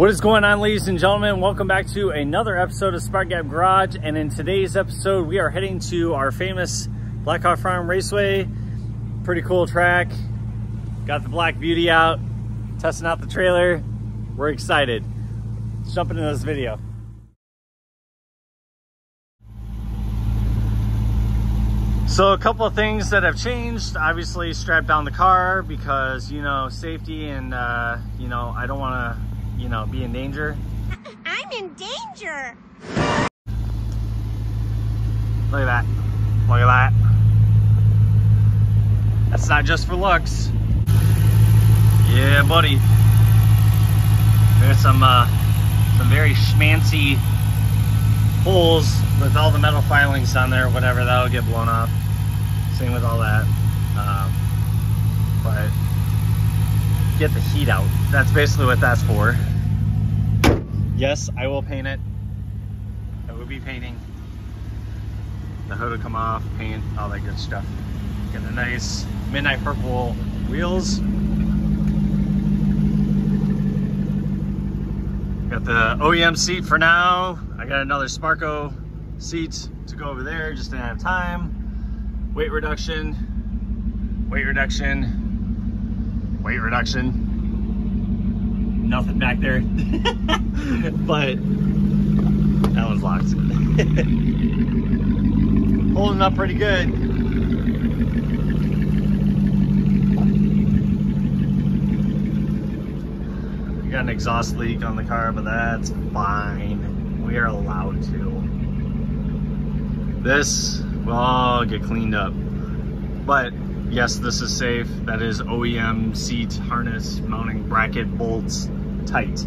What is going on, ladies and gentlemen? Welcome back to another episode of Spark Gap Garage. And in today's episode, we are heading to our famous Blackhawk Farm Raceway. Pretty cool track. Got the Black Beauty out, testing out the trailer. We're excited. Let's jump into this video. So a couple of things that have changed. Obviously strapped down the car because, you know, safety and, uh, you know, I don't want to you know, be in danger. I'm in danger. Look at that. Look at that. That's not just for looks. Yeah, buddy. There's some uh, some very schmancy holes with all the metal filings on there, whatever, that'll get blown off. Same with all that. Um, but get the heat out. That's basically what that's for. Yes, I will paint it. I will be painting. The hood will come off, paint, all that good stuff. Get the nice midnight purple wheels. Got the OEM seat for now. I got another Sparco seat to go over there, just didn't have time. Weight reduction, weight reduction, weight reduction nothing back there. but that one's locked. Holding up pretty good. We got an exhaust leak on the car, but that's fine. We are allowed to. This will all get cleaned up. But yes, this is safe. That is OEM seat, harness, mounting bracket, bolts, tight.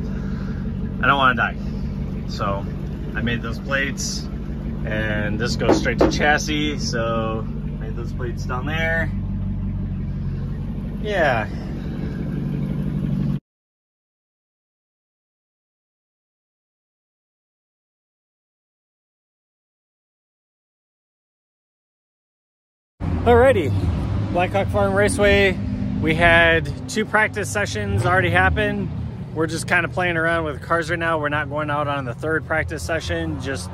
I don't want to die. So I made those plates and this goes straight to chassis. So made those plates down there. Yeah. Alrighty, Blackhawk Farm Raceway. We had two practice sessions already happen we're just kind of playing around with cars right now. We're not going out on the third practice session, just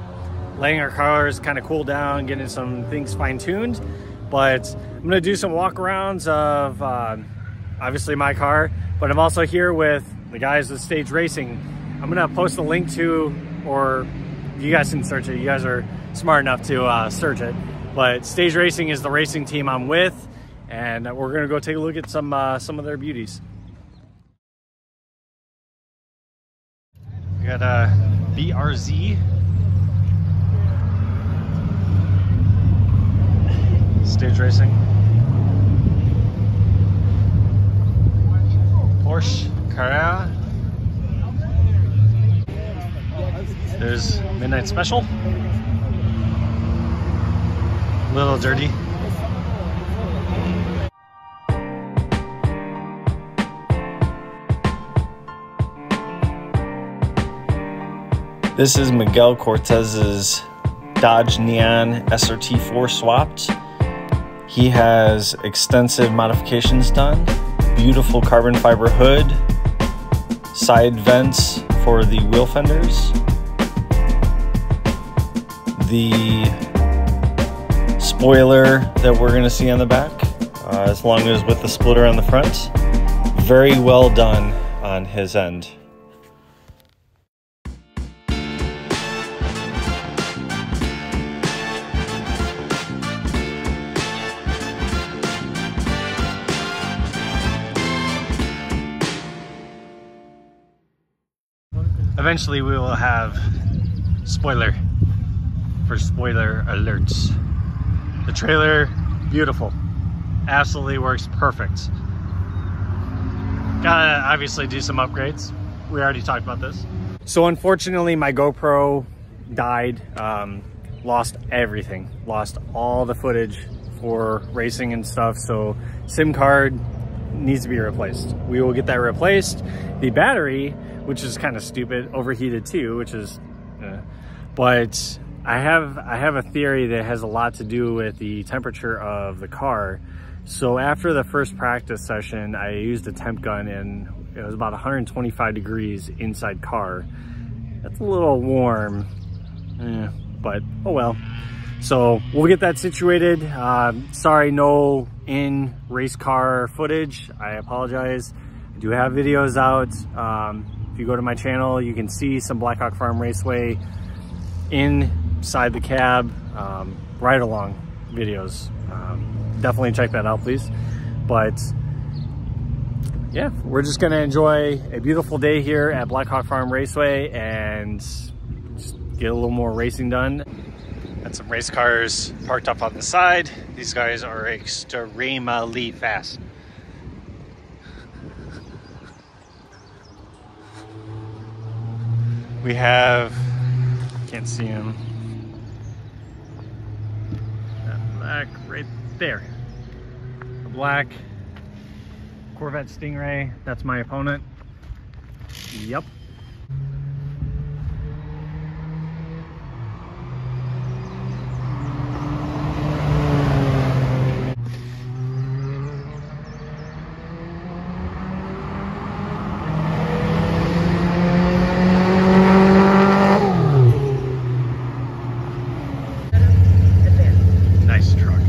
letting our cars kind of cool down, getting some things fine tuned. But I'm gonna do some walkarounds of uh, obviously my car, but I'm also here with the guys with Stage Racing. I'm gonna post a link to, or you guys can search it. You guys are smart enough to uh, search it. But Stage Racing is the racing team I'm with, and we're gonna go take a look at some uh, some of their beauties. Got a uh, BRZ. Stage racing. Porsche Carrera. There's Midnight Special. A Little dirty. This is Miguel Cortez's Dodge Neon SRT4 swapped. He has extensive modifications done, beautiful carbon fiber hood, side vents for the wheel fenders, the spoiler that we're going to see on the back, uh, as long as with the splitter on the front. Very well done on his end. Eventually we will have spoiler for spoiler alerts. The trailer, beautiful. Absolutely works perfect. Gotta obviously do some upgrades. We already talked about this. So unfortunately my GoPro died, um, lost everything. Lost all the footage for racing and stuff. So SIM card needs to be replaced. We will get that replaced. The battery which is kind of stupid, overheated too, which is, uh, but I have, I have a theory that has a lot to do with the temperature of the car. So after the first practice session, I used a temp gun and It was about 125 degrees inside car. That's a little warm, eh, but oh well. So we'll get that situated. Uh, sorry, no in race car footage. I apologize. I do have videos out. Um, if you go to my channel, you can see some Blackhawk Farm Raceway inside the cab, um, ride along videos. Um, definitely check that out, please. But yeah, we're just gonna enjoy a beautiful day here at Blackhawk Farm Raceway and just get a little more racing done. Got some race cars parked up on the side. These guys are extremely fast. We have, can't see him, that black right there. The black Corvette Stingray, that's my opponent. Yep. Nice truck.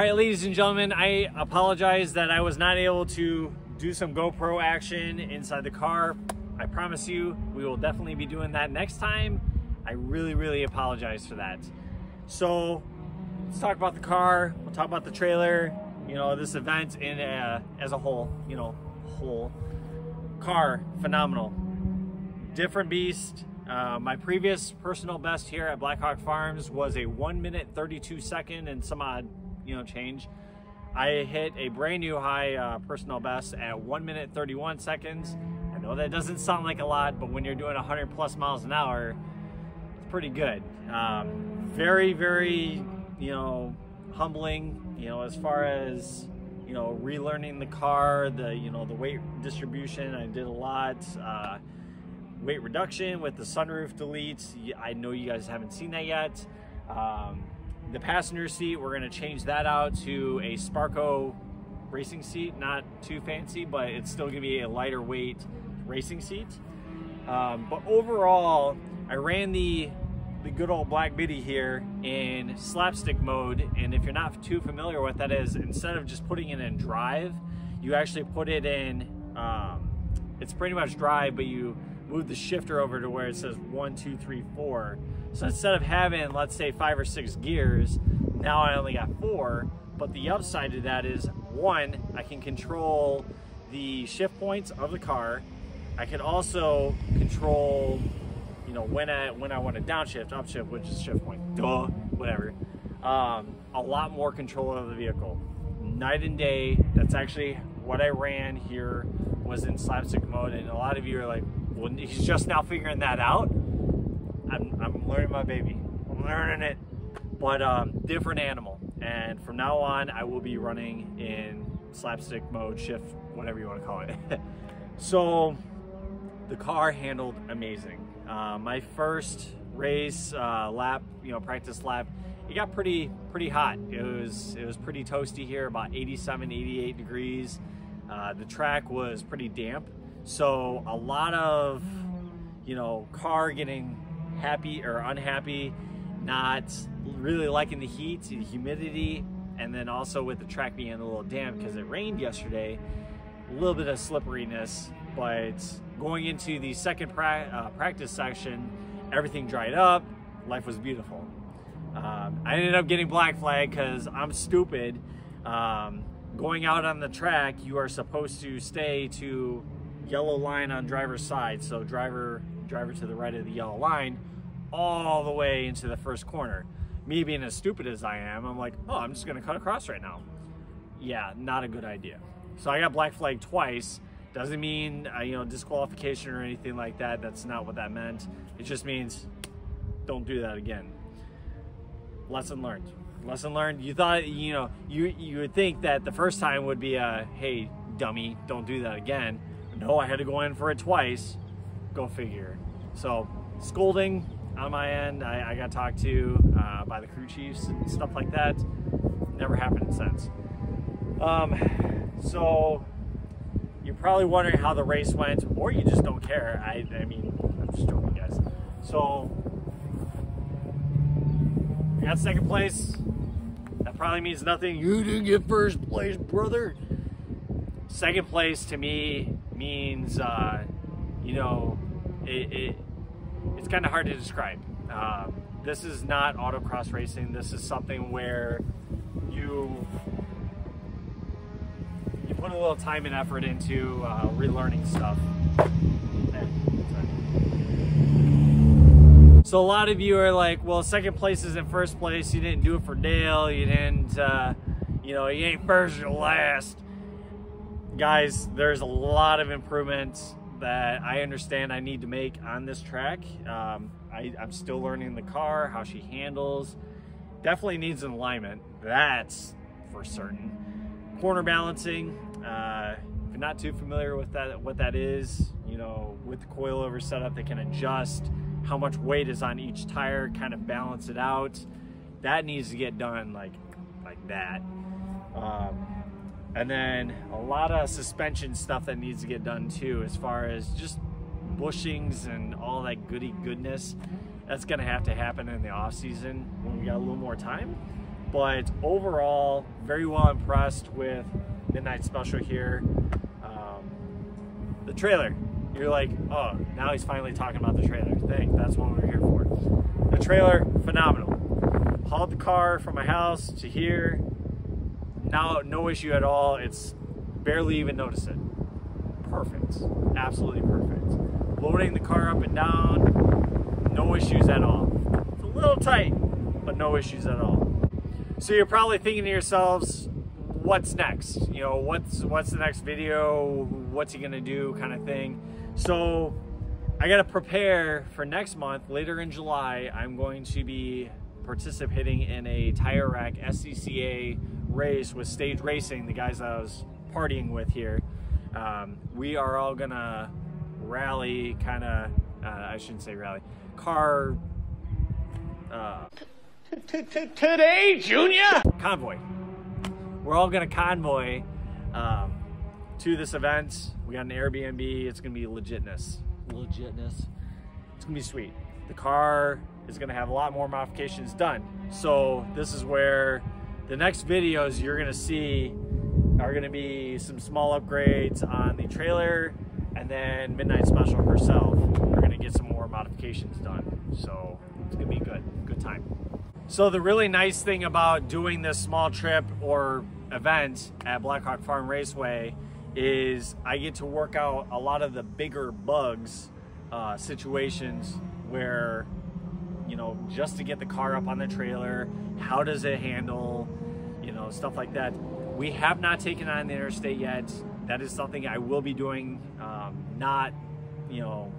All right, ladies and gentlemen, I apologize that I was not able to do some GoPro action inside the car. I promise you, we will definitely be doing that next time. I really, really apologize for that. So let's talk about the car. We'll talk about the trailer, you know, this event in a, as a whole, you know, whole car, phenomenal. Different beast. Uh, my previous personal best here at Blackhawk Farms was a one minute 32 second and some odd you know change. I hit a brand new high uh, personal best at one minute 31 seconds. I know that doesn't sound like a lot, but when you're doing 100 plus miles an hour, it's pretty good. Um, very, very, you know, humbling. You know, as far as you know, relearning the car, the you know the weight distribution. I did a lot. Uh, weight reduction with the sunroof deletes. I know you guys haven't seen that yet. Um, the passenger seat, we're gonna change that out to a Sparco racing seat, not too fancy, but it's still gonna be a lighter weight racing seat. Um, but overall, I ran the the good old Black Beauty here in slapstick mode, and if you're not too familiar with that is, instead of just putting it in drive, you actually put it in. Um, it's pretty much drive, but you move the shifter over to where it says one, two, three, four. So instead of having, let's say, five or six gears, now I only got four. But the upside to that is one, I can control the shift points of the car. I can also control, you know, when I when I want to downshift, upshift, which is shift point, duh, whatever. Um, a lot more control of the vehicle. Night and day. That's actually what I ran here was in slapstick mode, and a lot of you are like, well, he's just now figuring that out. I'm, I'm learning my baby. I'm learning it. But um, different animal. And from now on, I will be running in slapstick mode, shift, whatever you want to call it. so the car handled amazing. Uh, my first race uh, lap, you know, practice lap, it got pretty pretty hot. It was it was pretty toasty here, about 87, 88 degrees. Uh, the track was pretty damp, so a lot of you know car getting happy or unhappy, not really liking the heat, the humidity, and then also with the track being a little damp because it rained yesterday, a little bit of slipperiness. But going into the second pra uh, practice section, everything dried up. Life was beautiful. Um, I ended up getting black flag because I'm stupid. Um, going out on the track, you are supposed to stay to yellow line on driver's side. So driver driver to the right of the yellow line all the way into the first corner. Me being as stupid as I am, I'm like, oh, I'm just gonna cut across right now. Yeah, not a good idea. So I got black flag twice. Doesn't mean uh, you know disqualification or anything like that. That's not what that meant. It just means don't do that again. Lesson learned. Lesson learned. You thought you know you you would think that the first time would be a hey dummy, don't do that again. No, I had to go in for it twice. Go figure. So scolding on my end. I, I got talked to uh, by the crew chiefs and stuff like that. Never happened since. Um, so you're probably wondering how the race went, or you just don't care. I, I mean, I'm just joking, guys. So I got second place. That probably means nothing. You didn't get first place, brother. Second place to me means, uh, you know, it, it it's kind of hard to describe. Um, this is not autocross racing. This is something where you you put a little time and effort into uh, relearning stuff. So a lot of you are like, well, second place is in first place. You didn't do it for Dale. You didn't, uh, you know, you ain't first, you're last. Guys, there's a lot of improvements that I understand I need to make on this track. Um, I, am still learning the car, how she handles. Definitely needs an alignment, that's for certain. Corner balancing, uh, if you're not too familiar with that, what that is, you know, with the coilover setup, they can adjust how much weight is on each tire, kind of balance it out. That needs to get done like, like that. Um, and then a lot of suspension stuff that needs to get done too, as far as just bushings and all that goody goodness. That's gonna have to happen in the off season when we got a little more time. But overall, very well impressed with Midnight Special here. Um, the trailer, you're like, oh, now he's finally talking about the trailer. Thing, that's what we're here for. The trailer, phenomenal. Hauled the car from my house to here, now, no issue at all. It's barely even notice it. Perfect. Absolutely perfect. Loading the car up and down, no issues at all. It's a little tight, but no issues at all. So you're probably thinking to yourselves, what's next? You know, what's what's the next video? What's he gonna do kind of thing. So I gotta prepare for next month, later in July, I'm going to be participating in a tire rack SCCA race with Stage Racing, the guys I was partying with here. Um, we are all gonna rally, kind of, uh, I shouldn't say rally, car. Uh, Today, Junior! Convoy. We're all gonna convoy um, to this event. We got an Airbnb. It's gonna be legitness. Legitness. It's gonna be sweet. The car is gonna have a lot more modifications done. So this is where the next videos you're gonna see are gonna be some small upgrades on the trailer and then Midnight Special herself. We're gonna get some more modifications done. So it's gonna be good, good time. So the really nice thing about doing this small trip or event at Blackhawk Farm Raceway is I get to work out a lot of the bigger bugs uh, situations where you know just to get the car up on the trailer how does it handle you know, stuff like that. We have not taken on the interstate yet. That is something I will be doing, um, not, you know,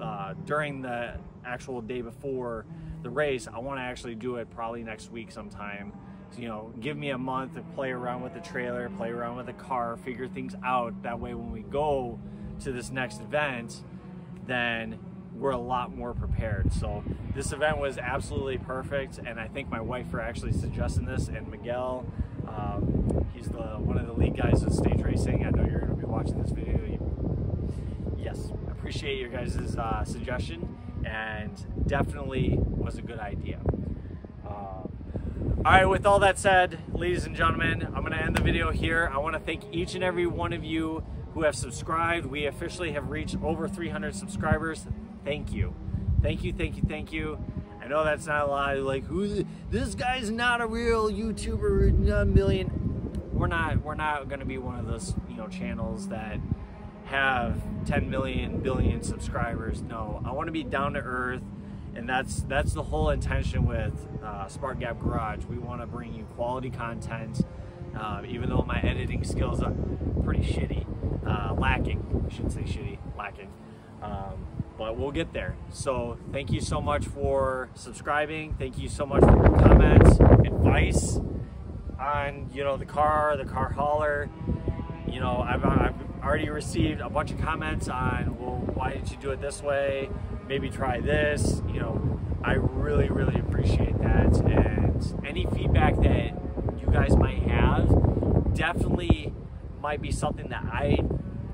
uh, during the actual day before the race. I want to actually do it probably next week sometime. So, you know, give me a month to play around with the trailer, play around with the car, figure things out. That way, when we go to this next event, then we're a lot more prepared. So this event was absolutely perfect, and I thank my wife for actually suggesting this, and Miguel. Um, he's the one of the lead guys at Stage Racing. I know you're going to be watching this video. Yes, appreciate your guys' uh, suggestion, and definitely was a good idea. Uh, all right, with all that said, ladies and gentlemen, I'm going to end the video here. I want to thank each and every one of you who have subscribed. We officially have reached over 300 subscribers thank you. Thank you, thank you, thank you. I know that's not a lot. Like, who? This guy's not a real YouTuber, a million. we're not we're not going to be one of those you know channels that have 10 million billion subscribers. No, I want to be down to earth, and that's that's the whole intention with uh, Spark Gap Garage. We want to bring you quality content, uh, even though my editing skills are pretty shitty, uh, lacking. I shouldn't say shitty, lacking. Um, but we'll get there. So thank you so much for subscribing. Thank you so much for your comments, advice on you know the car, the car hauler. You know, I've, I've already received a bunch of comments on, well, why didn't you do it this way? Maybe try this. You know, I really, really appreciate that. And any feedback that guys might have definitely might be something that I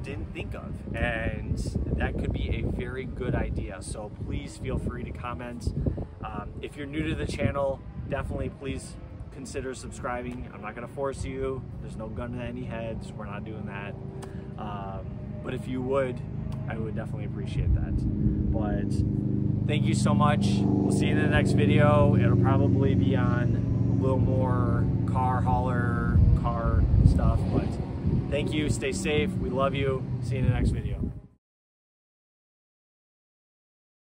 didn't think of. And that could be a very good idea. So please feel free to comment. Um, if you're new to the channel, definitely please consider subscribing. I'm not going to force you. There's no gun to any heads. We're not doing that. Um, but if you would, I would definitely appreciate that. But thank you so much. We'll see you in the next video. It'll probably be on a little more car hauler, car stuff. But thank you. Stay safe. We love you. See you in the next video.